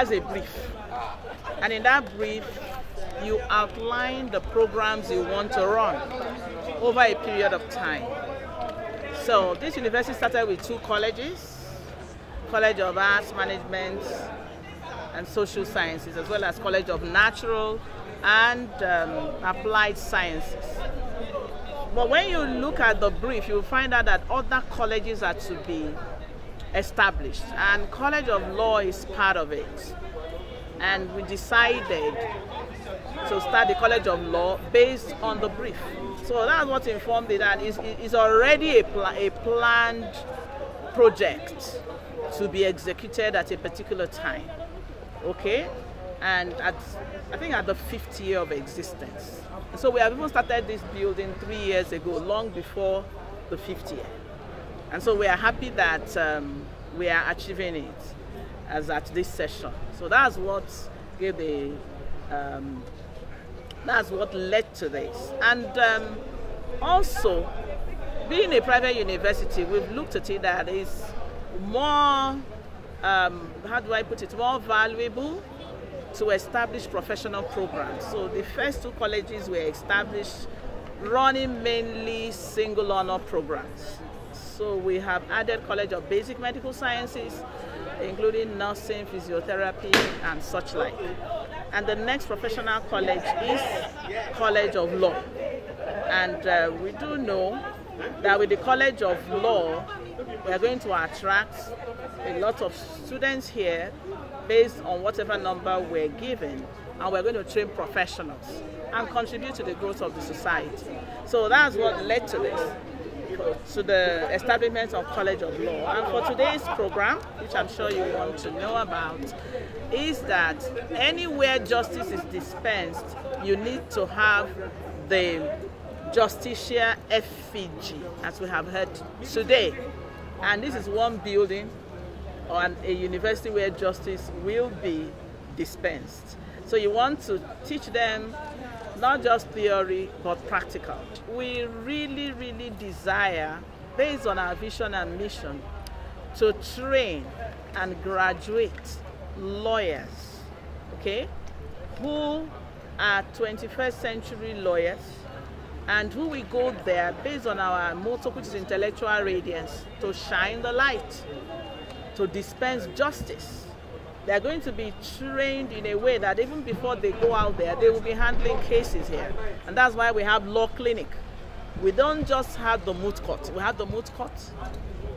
has a brief. And in that brief, you outline the programs you want to run over a period of time. So this university started with two colleges, College of Arts Management and Social Sciences, as well as College of Natural and um, Applied Sciences. But when you look at the brief, you'll find out that other colleges are to be established, and College of Law is part of it. And we decided to start the College of Law based on the brief. So that's what informed me that it's, it's already a, pl- a planned project to be executed at a particular time. Okay? And at, I think at the fifth year of existence. So we have even started this building three years ago, long before the fifth year. And so we are happy that um, we are achieving it as at this session. So that's what gave the um, that's what led to this. And um, also, being a private university, we've looked at it that is more, um, how do I put it, more valuable to establish professional programs. So the first two colleges were established running mainly single honor programs. So we have added College of Basic Medical Sciences, including nursing, physiotherapy, and such like. And the next professional college is College of Law. And uh, we do know that with the College of Law, we are going to attract a lot of students here based on whatever number we're given, and we're going to train professionals and contribute to the growth of the society. So that's what led to this to the establishment of College of Law. And for today's program, which I'm sure you want to know about, is that anywhere justice is dispensed, you need to have the Justitia effigy, as we have heard today. And this is one building on a university where justice will be dispensed. So you want to teach them not just theory, but practical. We really, really desire, based on our vision and mission, to train and graduate lawyers, okay, who are 21st century lawyers and who we go there based on our motto, which is intellectual radiance, to shine the light, to dispense justice they're going to be trained in a way that even before they go out there, they will be handling cases here. And that's why we have law clinic. We don't just have the moot court. We have the moot court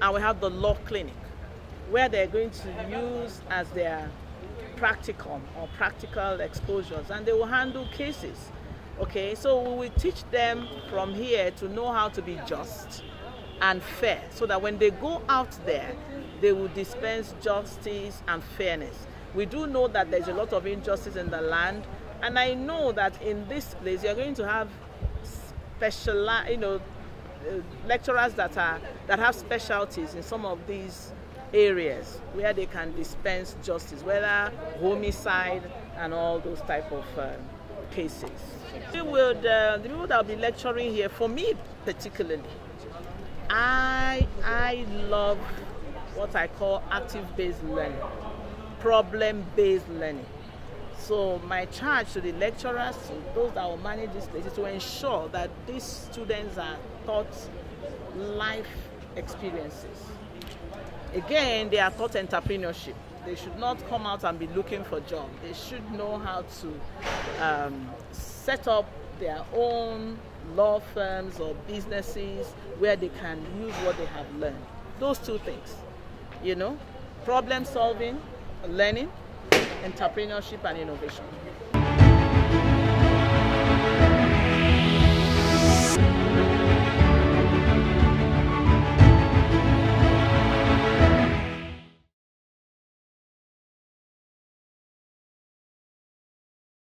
and we have the law clinic where they're going to use as their practicum or practical exposures and they will handle cases. Okay, so we will teach them from here to know how to be just and fair so that when they go out there, they will dispense justice and fairness. We do know that there's a lot of injustice in the land, and I know that in this place you're going to have special, you know, uh, lecturers that are that have specialties in some of these areas where they can dispense justice, whether homicide and all those type of uh, cases. We would, uh, the people that will be lecturing here, for me particularly, I I love what I call active-based learning, problem-based learning. So my charge to the lecturers, to those that will manage this place, is to ensure that these students are taught life experiences. Again, they are taught entrepreneurship. They should not come out and be looking for jobs. They should know how to um, set up their own law firms or businesses where they can use what they have learned. Those two things you know, problem solving, learning, entrepreneurship, and innovation.